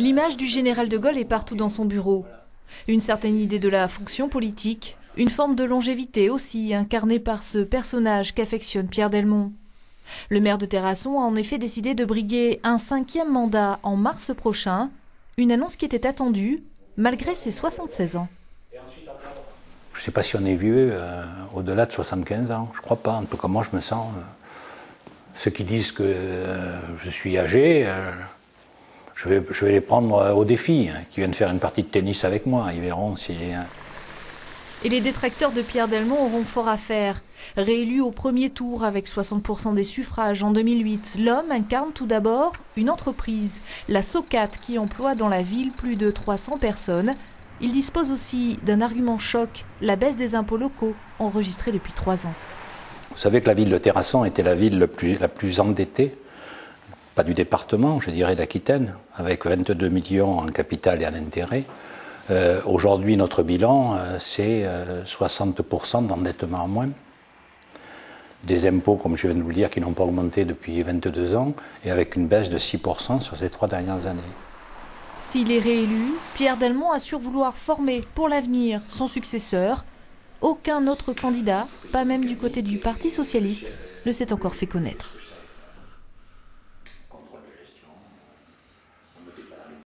L'image du général de Gaulle est partout dans son bureau. Une certaine idée de la fonction politique, une forme de longévité aussi, incarnée par ce personnage qu'affectionne Pierre Delmont. Le maire de Terrasson a en effet décidé de briguer un cinquième mandat en mars prochain, une annonce qui était attendue malgré ses 76 ans. Je ne sais pas si on est vieux euh, au-delà de 75 ans, je crois pas. En tout cas, moi, je me sens. Euh, ceux qui disent que euh, je suis âgé, je, vais, je vais les prendre au défi, hein, qui viennent faire une partie de tennis avec moi. Ils verront si. Et les détracteurs de Pierre Delmont auront fort à faire. Réélu au premier tour avec 60% des suffrages en 2008, l'homme incarne tout d'abord une entreprise, la Socat, qui emploie dans la ville plus de 300 personnes. Il dispose aussi d'un argument choc, la baisse des impôts locaux, enregistrée depuis trois ans. Vous savez que la ville de Terrasson était la ville la plus endettée, pas du département, je dirais d'Aquitaine, avec 22 millions en capital et en intérêt. Euh, aujourd'hui, notre bilan, euh, c'est 60% euh, d'endettement en moins. Des impôts, comme je viens de vous le dire, qui n'ont pas augmenté depuis 22 ans, et avec une baisse de 6% sur ces trois dernières années. S'il est réélu, Pierre Delmont assure vouloir former pour l'avenir son successeur. Aucun autre candidat, pas même du côté du Parti socialiste, ne s'est encore fait connaître.